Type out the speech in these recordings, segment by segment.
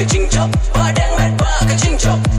kencing cop Badan wet cái kencing cop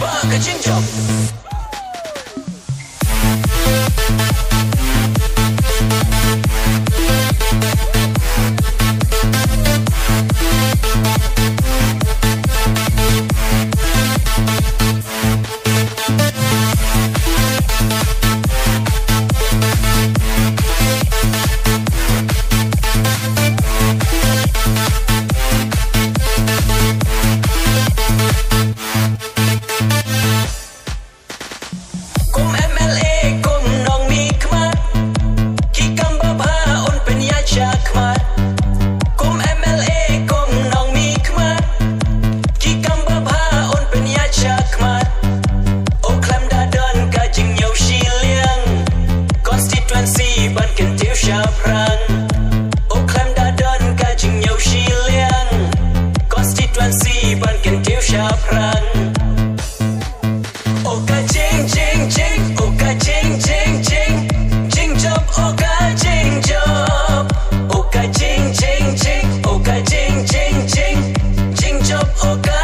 Baka Jinjo. ban cần thiếu sạp răng. Ô khăn đã đơn ca chừng nhau xì liang constituency ban cần thiếu sạp răng. Ô ca chinh chinh chinh ô ca chinh chinh chinh chinh chập ô ca chinh chập ô ca chinh chinh chinh ô ca chinh chinh chinh chinh chập ô ca